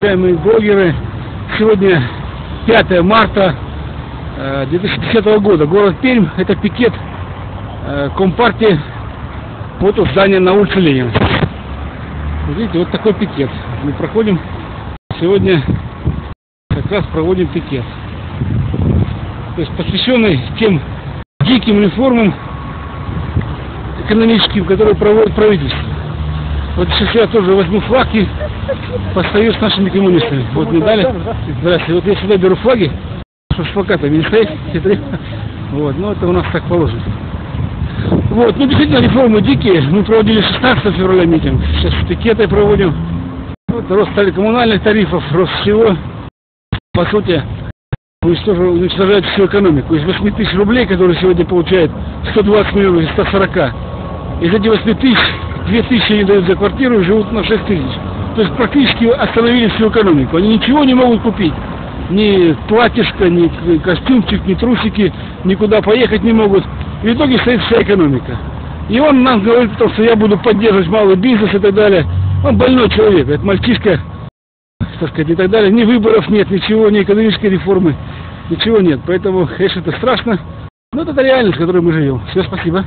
Уважаемые блогеры, сегодня 5 марта э, 2010 года. Город Пермь, это пикет э, Компартии вот у здания на улице Ленина. Видите, вот такой пикет. Мы проходим сегодня, как раз проводим пикет. То есть посвященный тем диким реформам экономическим, которые проводит правительство. Вот сейчас я тоже возьму флаг и постою с нашими коммунистами. Вот мне дали. Здравствуйте. Вот я сюда беру флаги, чтобы с плакатами не все три. Вот, ну это у нас так положено. Вот, ну действительно реформы дикие. Мы проводили 16 февраля митинг. Сейчас пикеты проводим. Вот, рост коммунальных тарифов, рост всего. По сути, уничтожают, уничтожают всю экономику. Из 8 тысяч рублей, которые сегодня получают 120 миллионов из 140, из этих 8 тысяч 2 тысячи они дают за квартиру и живут на 6 тысяч. То есть практически остановили всю экономику. Они ничего не могут купить. Ни платьишко, ни костюмчик, ни трусики, никуда поехать не могут. В итоге стоит вся экономика. И он нам говорит, потому что я буду поддерживать малый бизнес и так далее. Он больной человек, это мальчишка, так сказать, и так далее. Ни выборов нет, ничего, ни экономической реформы, ничего нет. Поэтому, конечно, это страшно. Но это реальность, в которой мы живем. Все, спасибо.